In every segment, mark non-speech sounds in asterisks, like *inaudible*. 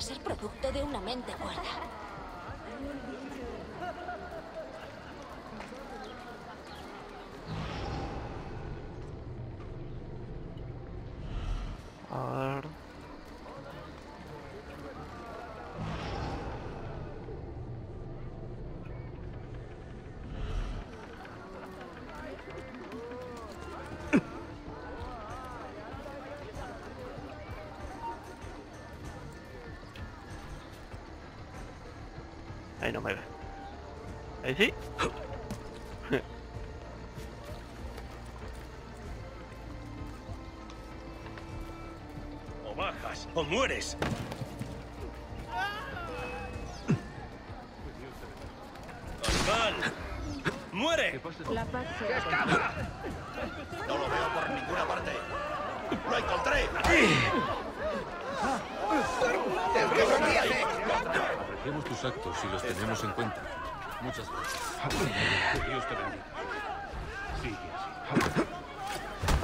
puede ser producto de una mente cuerda. Ahí no me ve. Ahí sí. *laughs* O bajas o mueres. Osman, muere. La paz No lo veo por ninguna parte. Lo encontré. Apreciamos tus actos y los tenemos en cuenta. Muchas gracias. Que Dios te bendiga. Sigue así.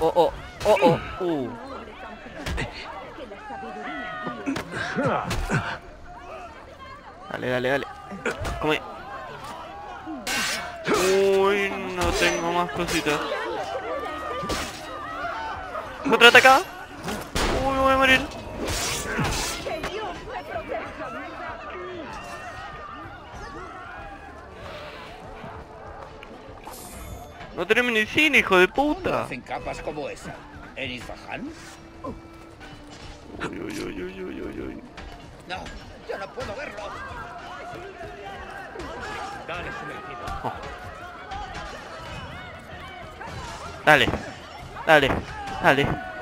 Oh, oh, oh, oh. Uh. Dale, dale, dale. Come. Uy, no tengo más cositas. ¿Contraataca? Uy, me voy a morir. No tenés medicina, hijo de puta. hacen capas como esa? ¿En Isfahan? Uy, uy, uy, uy, uy, uy, uy. No, yo no puedo verlo. Dale su medicina. Dale, dale, dale.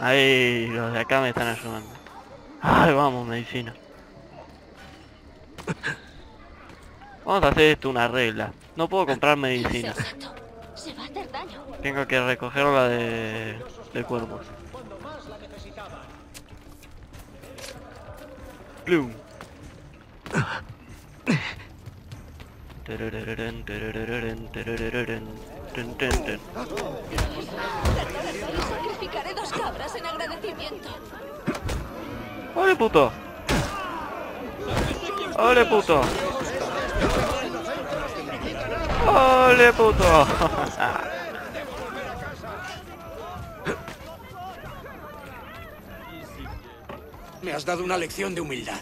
Ahí, los de acá me están ayudando. Ay, vamos, medicina. Vamos a hacer esto una regla. No puedo comprar medicina. Tengo que recogerla de, de cuervos. Plum. Terereren, terereren, terereren, ten, ten, ten. Sacrificaré dos cabras en agradecimiento. ¡Ole puto! ¡Ole puto! ¡Ole puto! Me has dado una lección de humildad.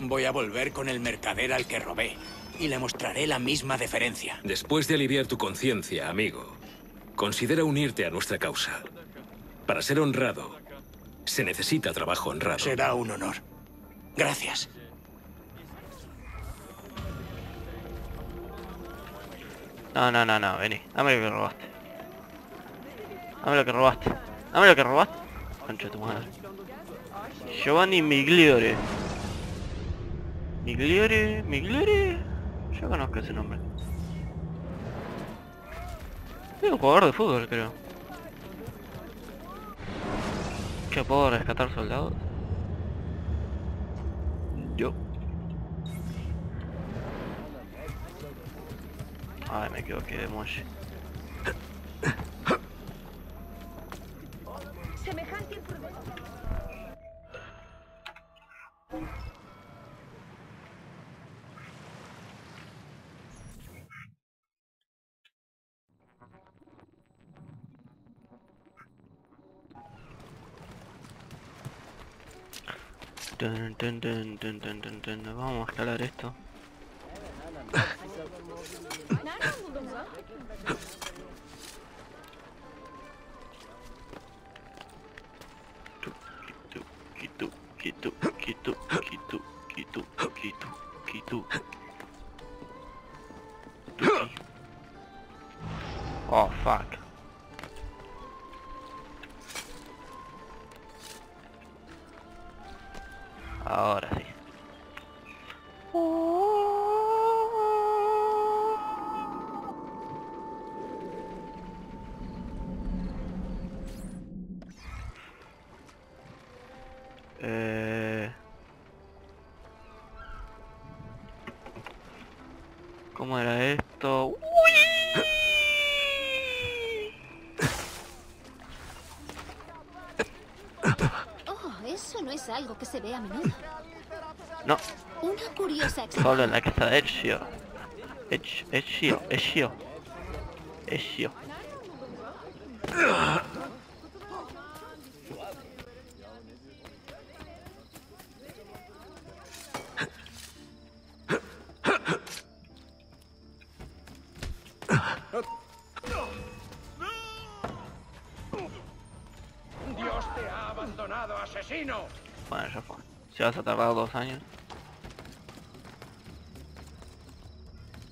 Voy a volver con el mercader al que robé y le mostraré la misma deferencia. Después de aliviar tu conciencia, amigo, considera unirte a nuestra causa. Para ser honrado, se necesita trabajo honrado. Será un honor. Gracias. No, no, no, no, vení. Dame lo que robaste. Dame lo que robaste. Dame lo que robaste. Concha de tu madre. Giovanni Migliore. Migliore, Migliore. Yo conozco ese nombre. Es un jugador de fútbol, creo. ¿Que puedo rescatar soldados? Yo. Ay, me equivoqué de muelle. Vamos a escalar esto. Ahora sí. Eso no es algo que se ve a menudo. No, Una curiosa *laughs* solo en la casa de Ezio. Ezio, Ezio, Ezio. Abandonado, asesino. Bueno, ya fue. Si vas a tardar dos años.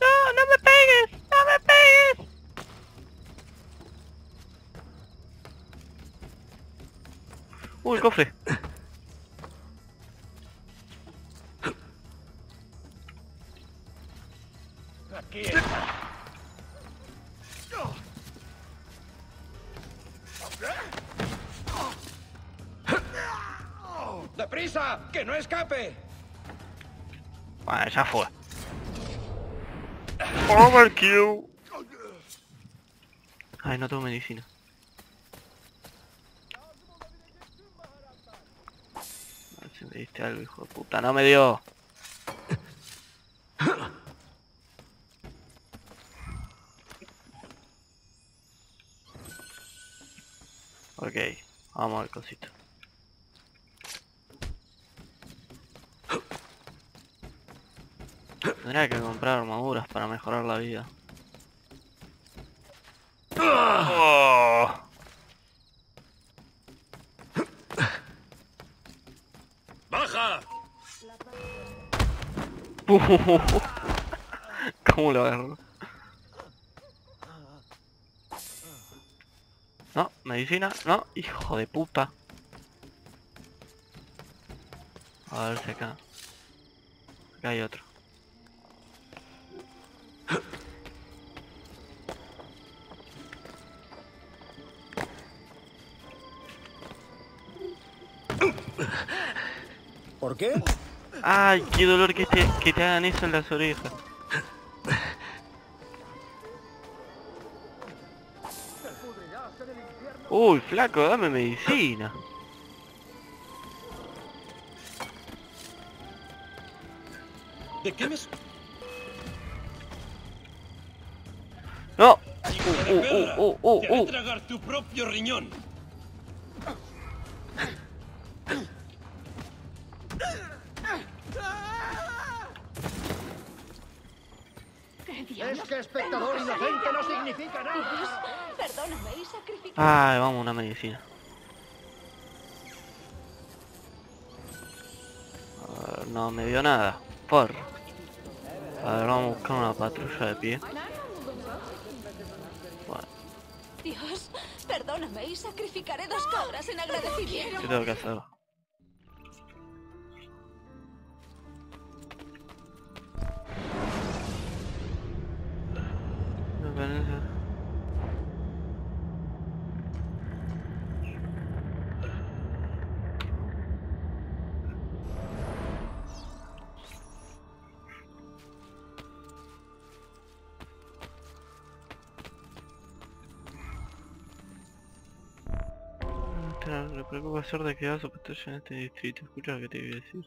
¡No, no me pegues! ¡No me pegues! Uy, el cofre. ¡Deprisa! ¡Que no escape! Bueno, ya fue. Overkill. Ay, no tengo medicina. A ver si me diste algo, hijo de puta. No me dio. Ok, vamos al cosito. Tendría que comprar armaduras para mejorar la vida. Oh. ¡Baja! *laughs* ¿Cómo lo agarro? No, medicina, no, hijo de puta. A ver si acá. Acá hay otro. ¿Por qué? Ay, qué dolor que te, que te hagan eso en las orejas. Uy, flaco, dame medicina. ¿De qué me... No. ¡Hijo de Uh, uh, perra! uh, uh, ¡Te haré uh. tragar tu propio riñón! Es que espectador inocente no significa nada. Perdóname Ay, vamos, una medicina. A ver, no me dio nada. Por. A ver, vamos a buscar una patrulla de pie. Bueno, Dios, perdóname y sacrificaré dos cabras en agradecimiento. ¿qué tengo que hacer? Espera, Le preocupa ser de que sospechoso en este distrito. Escucha lo que te voy a decir.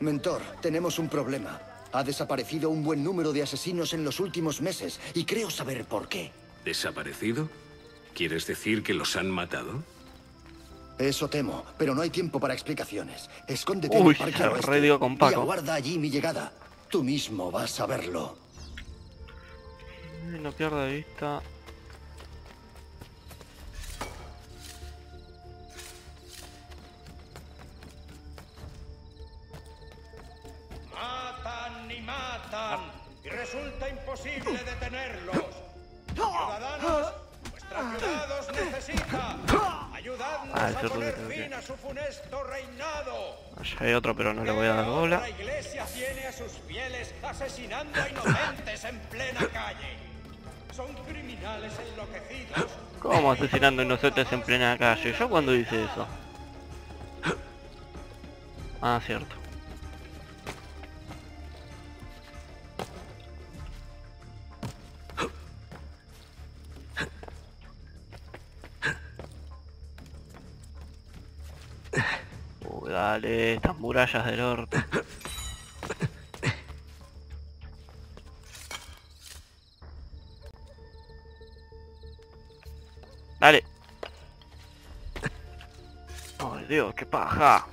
Mentor, tenemos un problema. Ha desaparecido un buen número de asesinos en los últimos meses y creo saber por qué. ¿Desaparecido? ¿Quieres decir que los han matado? Eso temo, pero no hay tiempo para explicaciones. Escóndete Uy, en el parque oeste con y Paco. aguarda allí mi llegada. Tú mismo vas a verlo. No pierda de vista. Matan y matan. Y resulta imposible detenerlos. Ciudadanos, vuestra ciudad os necesita. Ah, que poner que- fin a su funesto reinado. Hay otro, pero no le voy a dar bola. La iglesia tiene a sus fieles asesinando a inocentes en plena calle. Son criminales enloquecidos. ¿Cómo asesinando inocentes en plena calle? ¿Yo cuando hice eso? Ah, cierto. Dale, estas murallas del orto. Dale. Ay, Dios, qué paja.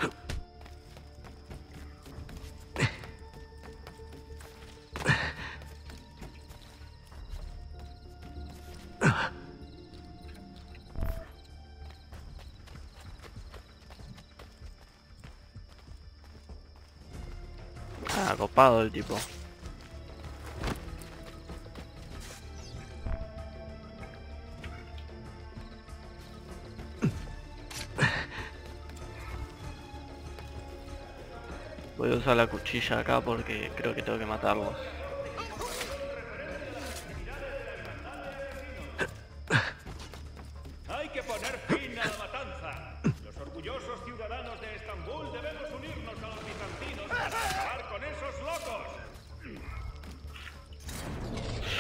El tipo. Voy a usar la cuchilla acá porque creo que tengo que matarlo.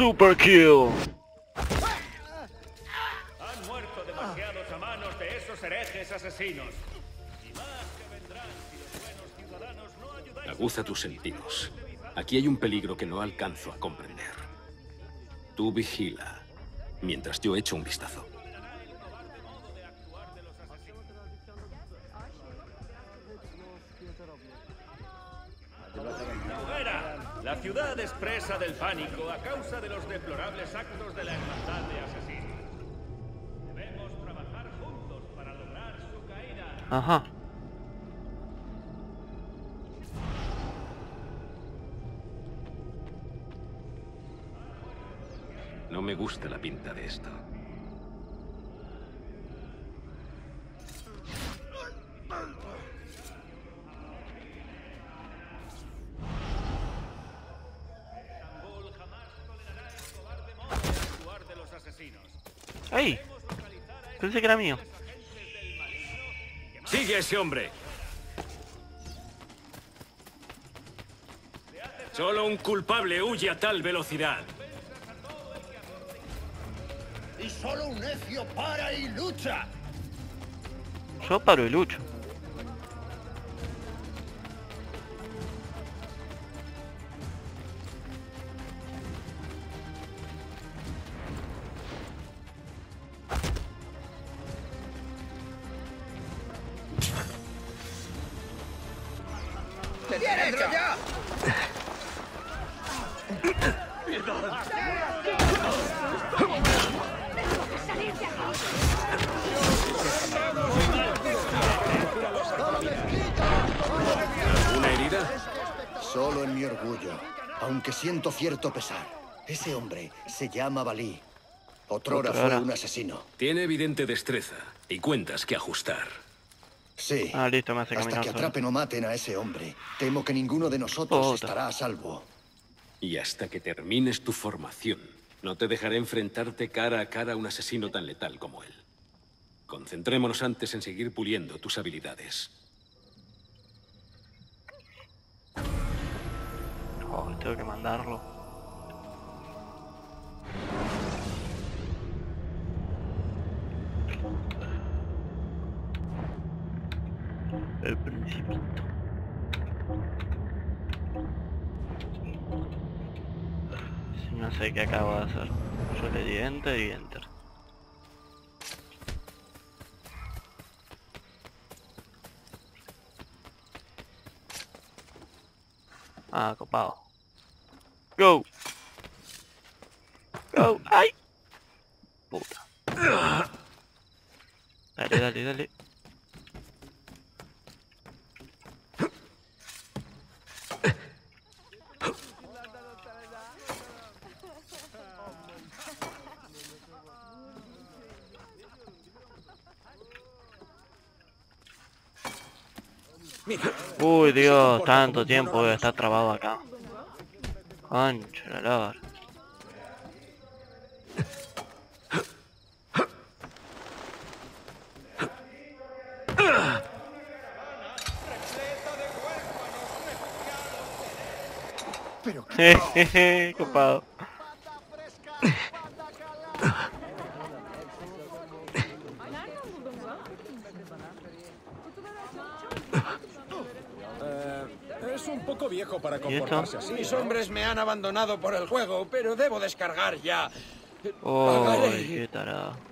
Super kill. Han muerto demasiados a manos de esos herejes asesinos. Y más que vendrán si los buenos ciudadanos no ayudáis. Aguza tus sentidos. Aquí hay un peligro que no alcanzo a comprender. Tú vigila, mientras yo echo un vistazo. Ciudad es presa del pánico a causa de los deplorables actos de la hermandad de asesinos. Debemos trabajar juntos para lograr su caída. Ajá. No me gusta la pinta de esto. Pensé que era mío. ¡Sigue a ese hombre! Solo un culpable huye a tal velocidad. Y solo un necio para y lucha. Yo paro y lucho. ¿Una herida? Solo en mi orgullo, aunque siento cierto pesar. Ese hombre se llama Balí. Otrora fue Otrora. un asesino. Tiene evidente destreza y cuentas que ajustar. Sí. Ah, listo, me hace Hasta caminar que solo. atrapen o maten a ese hombre, temo que ninguno de nosotros Puta. estará a salvo. Y hasta que termines tu formación, no te dejaré enfrentarte cara a cara a un asesino tan letal como él. Concentrémonos antes en seguir puliendo tus habilidades. Oh, tengo que mandarlo. El principito. No sé qué acabo de hacer. Yo le di enter y enter. Ah, copado. Go. Go. ¡Ay! Puta. Dale, dale, dale. Uy, Dios, tanto tiempo voy a estar trabado acá. Concha, la lora. Pero *laughs* Jejeje, copado. Viejo para comportarse así. Mis hombres me han abandonado por el juego, pero debo descargar ya. Pagaré. qué tarado.